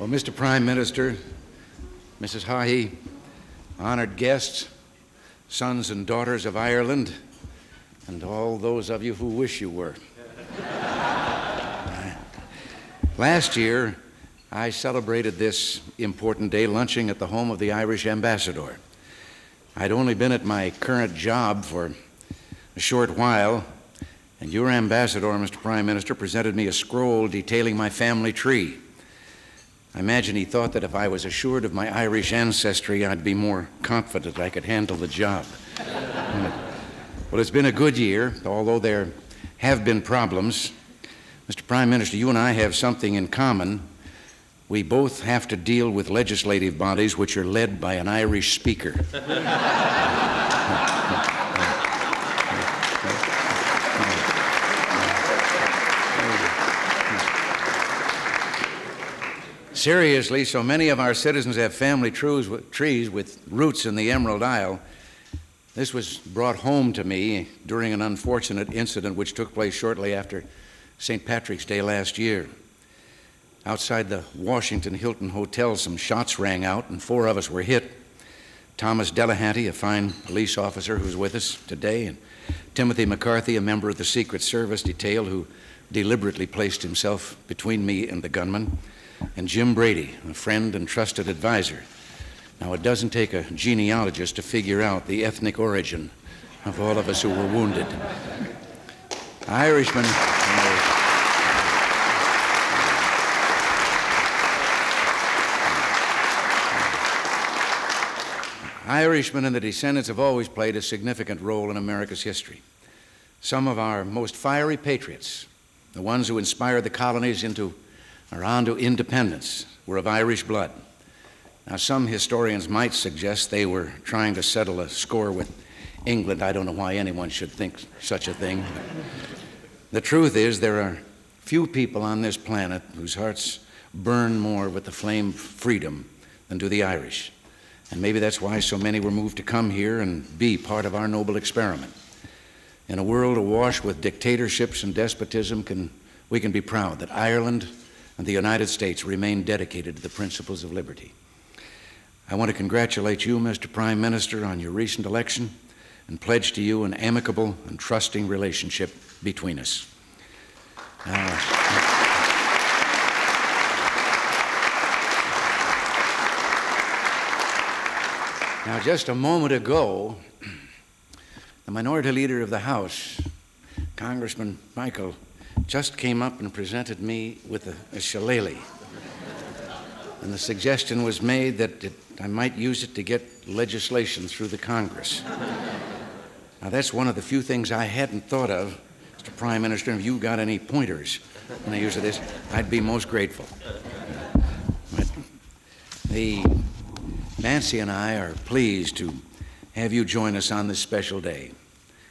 Well, Mr. Prime Minister, Mrs. Haughey, honored guests, sons and daughters of Ireland, and all those of you who wish you were. Last year, I celebrated this important day lunching at the home of the Irish ambassador. I'd only been at my current job for a short while, and your ambassador, Mr. Prime Minister, presented me a scroll detailing my family tree. I imagine he thought that if I was assured of my Irish ancestry, I'd be more confident I could handle the job. well, it's been a good year, although there have been problems. Mr. Prime Minister, you and I have something in common. We both have to deal with legislative bodies which are led by an Irish speaker. Seriously, so many of our citizens have family trees with roots in the Emerald Isle. This was brought home to me during an unfortunate incident which took place shortly after St. Patrick's Day last year. Outside the Washington Hilton Hotel, some shots rang out, and four of us were hit. Thomas Delahanty, a fine police officer who's with us today, and Timothy McCarthy, a member of the Secret Service detail who deliberately placed himself between me and the gunman and Jim Brady, a friend and trusted advisor. Now, it doesn't take a genealogist to figure out the ethnic origin of all of us who were wounded. Irishmen. Irishmen and the descendants have always played a significant role in America's history. Some of our most fiery patriots, the ones who inspired the colonies into or on to independence were of Irish blood. Now, some historians might suggest they were trying to settle a score with England. I don't know why anyone should think such a thing. the truth is, there are few people on this planet whose hearts burn more with the flame of freedom than do the Irish. And maybe that's why so many were moved to come here and be part of our noble experiment. In a world awash with dictatorships and despotism, can, we can be proud that Ireland and the United States remain dedicated to the principles of liberty. I want to congratulate you, Mr. Prime Minister, on your recent election and pledge to you an amicable and trusting relationship between us. Uh, now, just a moment ago, the minority leader of the House, Congressman Michael just came up and presented me with a, a shillelagh. and the suggestion was made that it, I might use it to get legislation through the Congress. now, that's one of the few things I hadn't thought of. Mr. Prime Minister, if you got any pointers when I use this, I'd be most grateful. But the Nancy and I are pleased to have you join us on this special day.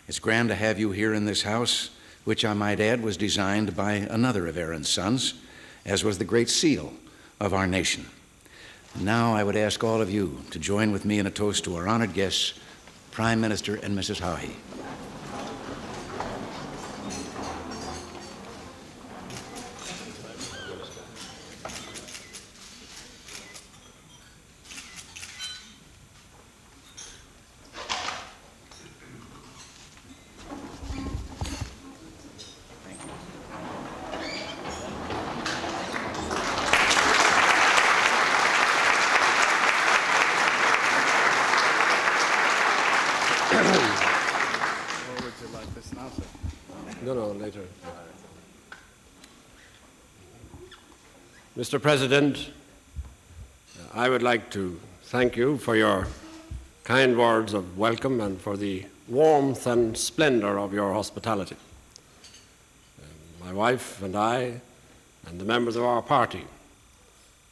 It's grand to have you here in this house which I might add was designed by another of Erin's sons, as was the Great Seal of our nation. Now I would ask all of you to join with me in a toast to our honored guests, Prime Minister and Mrs. Haughey. Mr. President, I would like to thank you for your kind words of welcome and for the warmth and splendor of your hospitality. My wife and I and the members of our party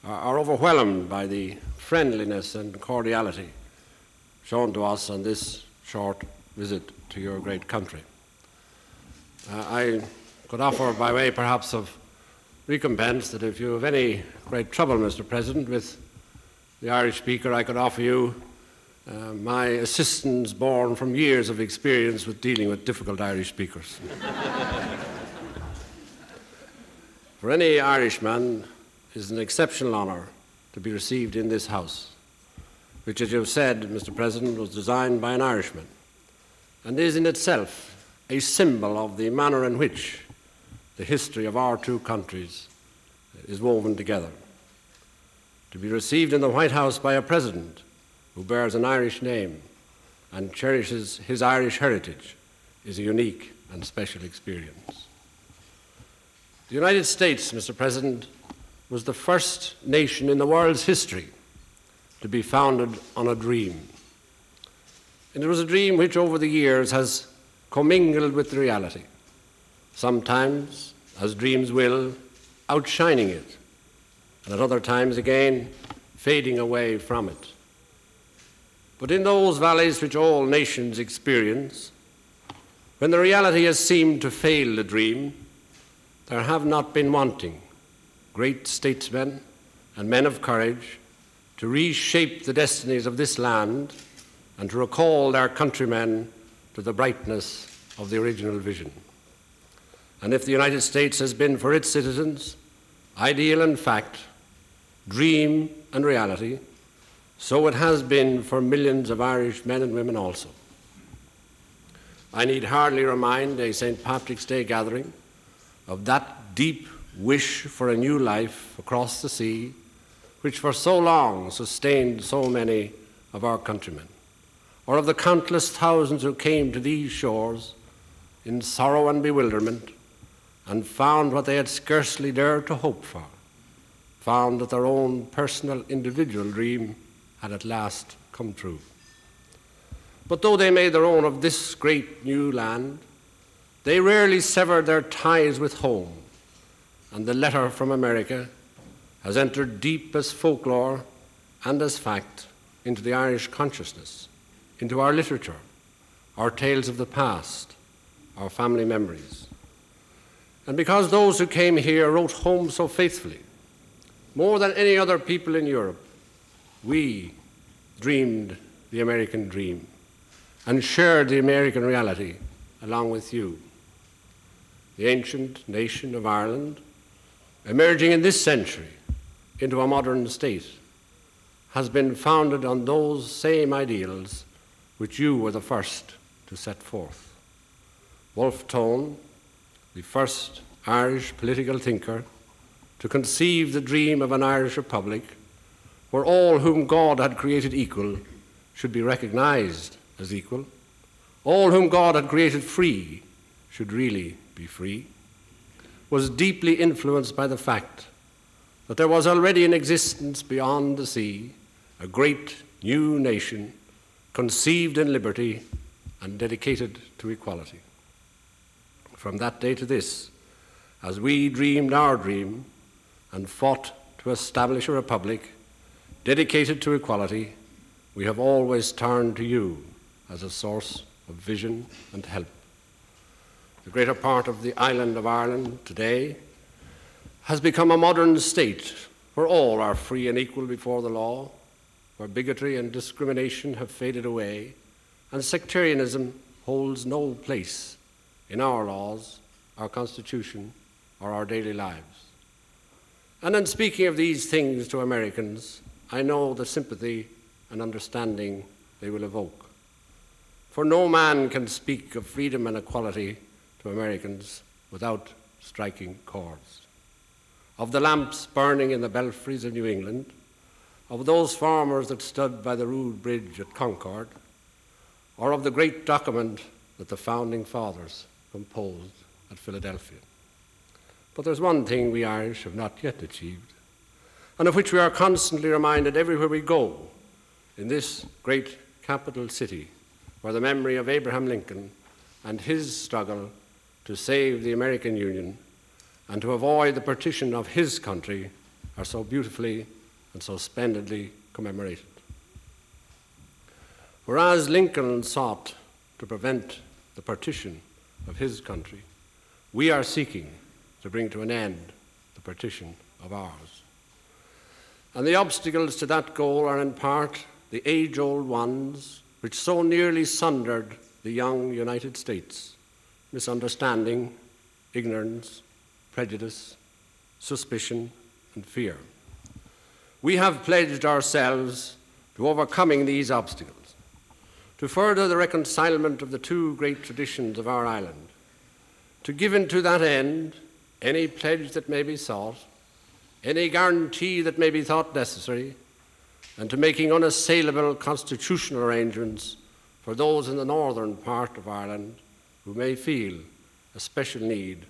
are overwhelmed by the friendliness and cordiality shown to us on this short visit to your great country. Uh, I could offer, by way perhaps of recompense that if you have any great trouble, Mr. President, with the Irish speaker, I could offer you uh, my assistance born from years of experience with dealing with difficult Irish speakers. For any Irishman, it is an exceptional honour to be received in this House, which, as you have said, Mr. President, was designed by an Irishman and is in itself a symbol of the manner in which the history of our two countries is woven together. To be received in the White House by a president who bears an Irish name and cherishes his Irish heritage is a unique and special experience. The United States, Mr. President, was the first nation in the world's history to be founded on a dream. And it was a dream which, over the years, has commingled with reality, sometimes, as dreams will, outshining it, and at other times again, fading away from it. But in those valleys which all nations experience, when the reality has seemed to fail the dream, there have not been wanting great statesmen and men of courage to reshape the destinies of this land and to recall their countrymen to the brightness of the original vision. And if the United States has been for its citizens ideal and fact, dream and reality, so it has been for millions of Irish men and women also. I need hardly remind a St. Patrick's Day gathering of that deep wish for a new life across the sea, which for so long sustained so many of our countrymen, or of the countless thousands who came to these shores in sorrow and bewilderment and found what they had scarcely dared to hope for, found that their own personal individual dream had at last come true. But though they made their own of this great new land, they rarely severed their ties with home, and the letter from America has entered deep as folklore and as fact into the Irish consciousness, into our literature, our tales of the past, our family memories. And because those who came here wrote home so faithfully, more than any other people in Europe, we dreamed the American dream and shared the American reality along with you. The ancient nation of Ireland, emerging in this century into a modern state, has been founded on those same ideals which you were the first to set forth. Wolfe Tone, the first Irish political thinker to conceive the dream of an Irish republic where all whom God had created equal should be recognized as equal. All whom God had created free should really be free, was deeply influenced by the fact that there was already in existence beyond the sea a great new nation conceived in liberty and dedicated to equality. From that day to this, as we dreamed our dream and fought to establish a republic dedicated to equality, we have always turned to you as a source of vision and help. The greater part of the island of Ireland today has become a modern state where all are free and equal before the law, where bigotry and discrimination have faded away, and sectarianism holds no place in our laws, our constitution, or our daily lives. And in speaking of these things to Americans, I know the sympathy and understanding they will evoke. For no man can speak of freedom and equality to Americans without striking chords. Of the lamps burning in the belfries of New England, of those farmers that stood by the rude bridge at Concord, or of the great document that the founding fathers composed at Philadelphia. But there's one thing we Irish have not yet achieved, and of which we are constantly reminded everywhere we go in this great capital city, where the memory of Abraham Lincoln and his struggle to save the American Union and to avoid the partition of his country are so beautifully and so splendidly commemorated. Whereas Lincoln sought to prevent the partition of his country, we are seeking to bring to an end the partition of ours. And the obstacles to that goal are in part the age old ones which so nearly sundered the young United States misunderstanding, ignorance, prejudice, suspicion, and fear. We have pledged ourselves to overcoming these obstacles, to further the reconcilement of the two great traditions of our island, to give into that end any pledge that may be sought, any guarantee that may be thought necessary, and to making unassailable constitutional arrangements for those in the northern part of Ireland who may feel a special need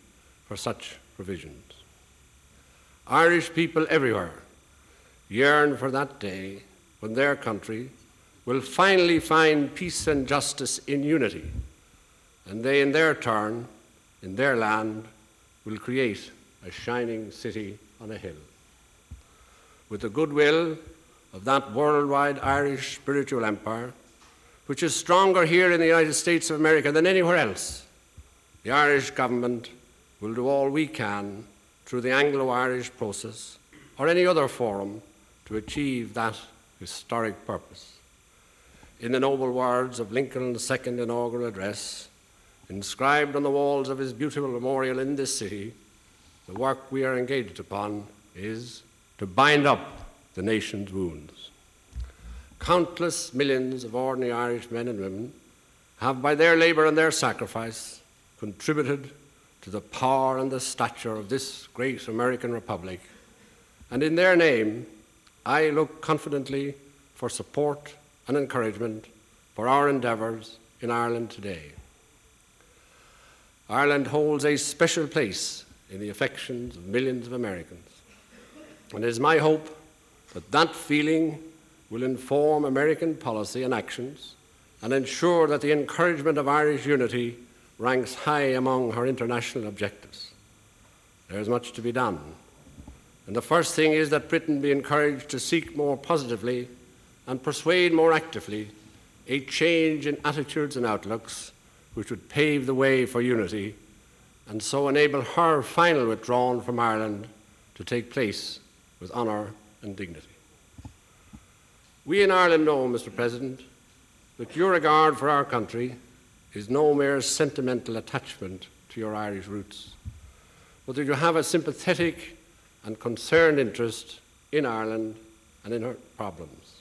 for such provisions. Irish people everywhere yearn for that day when their country will finally find peace and justice in unity, and they, in their turn, in their land, will create a shining city on a hill. With the goodwill of that worldwide Irish spiritual empire, which is stronger here in the United States of America than anywhere else, the Irish government will do all we can through the Anglo Irish process or any other forum to achieve that historic purpose. In the noble words of Lincoln's second inaugural address, inscribed on the walls of his beautiful memorial in this city, the work we are engaged upon is to bind up the nation's wounds. Countless millions of ordinary Irish men and women have, by their labour and their sacrifice, contributed to the power and the stature of this great American Republic, and in their name, I look confidently for support and encouragement for our endeavours in Ireland today. Ireland holds a special place in the affections of millions of Americans, and it is my hope that that feeling will inform American policy and actions and ensure that the encouragement of Irish unity ranks high among her international objectives. There is much to be done and the first thing is that Britain be encouraged to seek more positively and persuade more actively a change in attitudes and outlooks which would pave the way for unity and so enable her final withdrawal from Ireland to take place with honour and dignity. We in Ireland know, Mr. President, that your regard for our country is no mere sentimental attachment to your Irish roots, but that you have a sympathetic and concerned interest in Ireland and in her problems.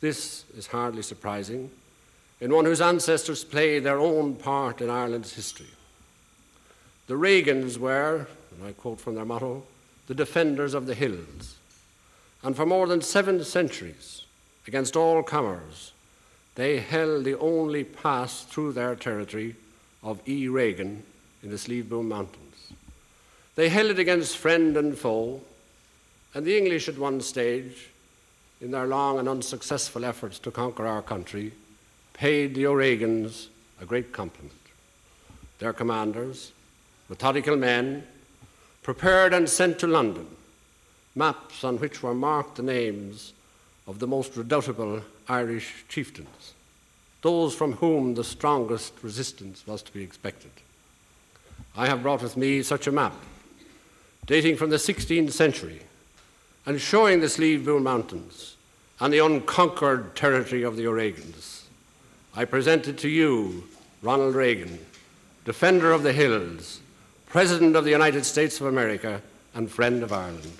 This is hardly surprising in one whose ancestors played their own part in Ireland's history. The Reagans were, and I quote from their motto, the defenders of the hills. And for more than seven centuries, against all comers, they held the only pass through their territory of E. Regan in the Slieve Bloom Mountains. They held it against friend and foe, and the English at one stage, in their long and unsuccessful efforts to conquer our country, paid the O'Regans a great compliment. Their commanders, methodical men, prepared and sent to London maps on which were marked the names of the most redoubtable Irish chieftains, those from whom the strongest resistance was to be expected. I have brought with me such a map dating from the 16th century and showing the Slieve Bloom Mountains and the unconquered territory of the O'Regans. I present it to you, Ronald Reagan, defender of the hills, President of the United States of America, and friend of Ireland.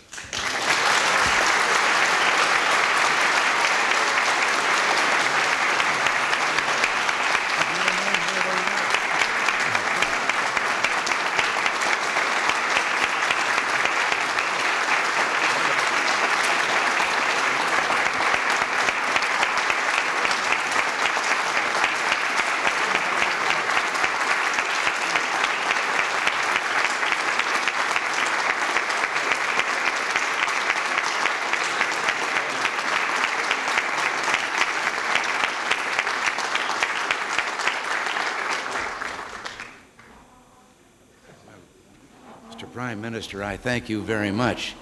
Prime Minister, I thank you very much.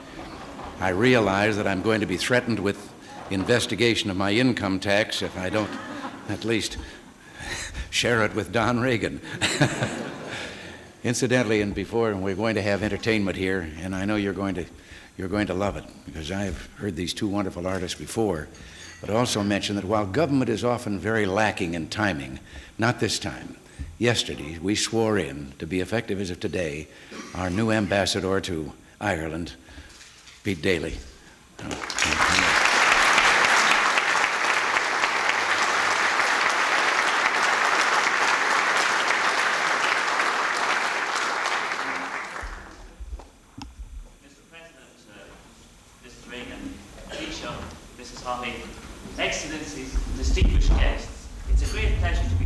I realize that I'm going to be threatened with investigation of my income tax if I don't at least share it with Don Regan. Incidentally, and before we're going to have entertainment here, and I know you're going to you're going to love it because I've heard these two wonderful artists before, but also mention that while government is often very lacking in timing, not this time yesterday we swore in to be effective as of today our new ambassador to Ireland, Pete Dailey. Mrs. Uh, Harvey, Excellencies, distinguished guests, it's a great pleasure to be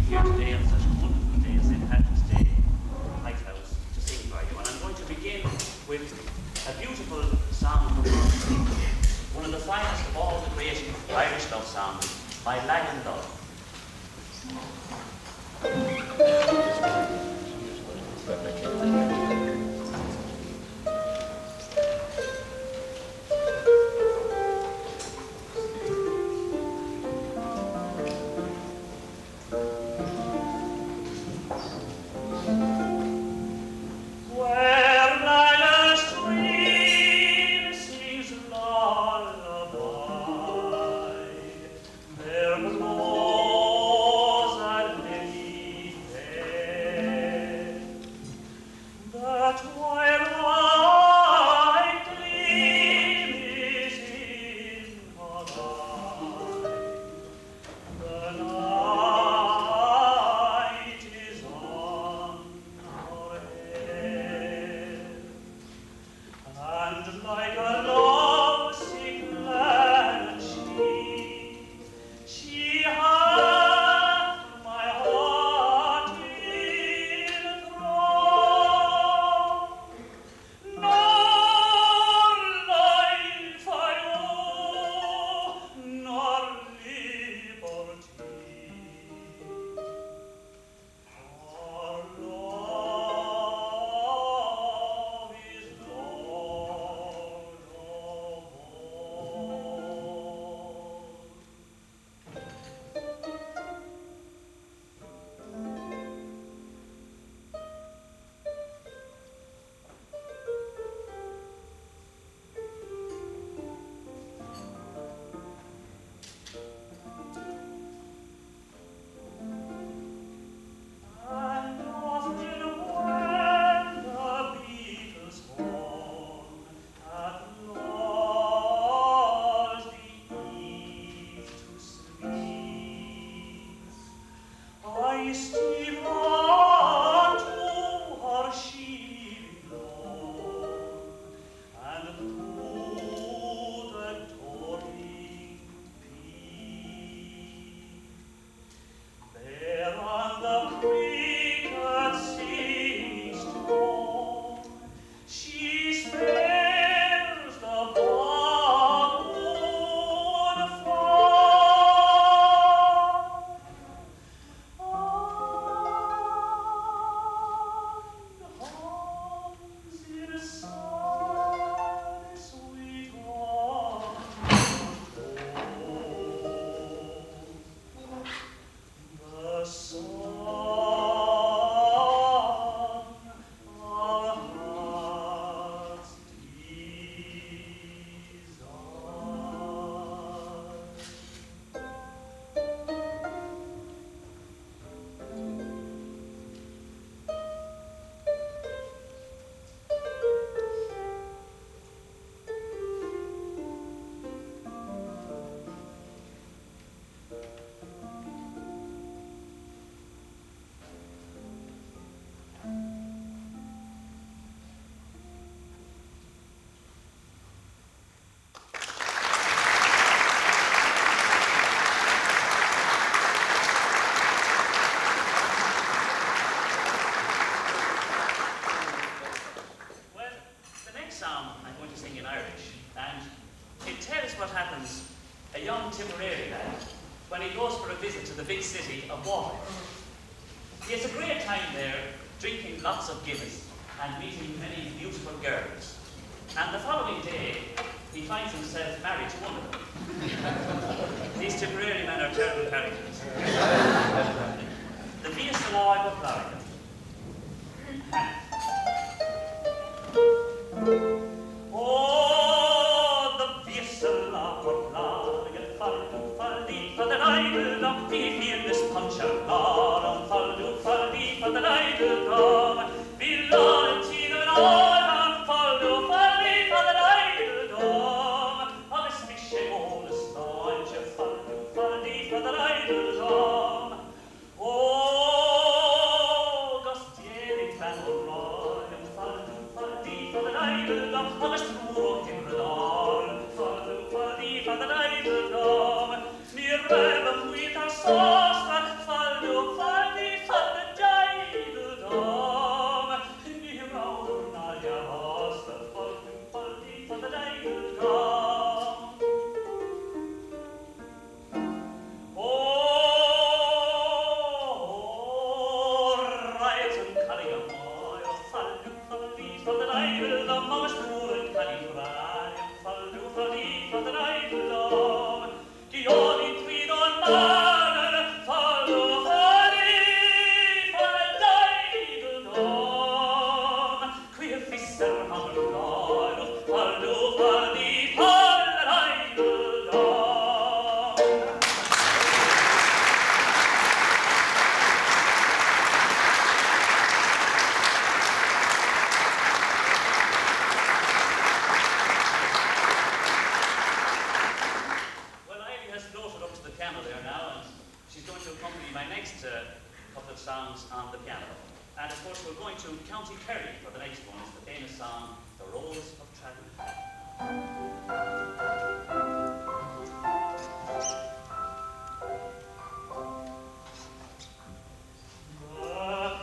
Christi psalm I'm going to sing in Irish, and it tells what happens a young Tipperary man when he goes for a visit to the big city of Waterford. He has a great time there, drinking lots of Guinness and meeting many beautiful girls. And the following day, he finds himself married to one of them. These Tipperary men are terrible characters. the Via Salai of Florida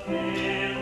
Oh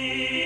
You.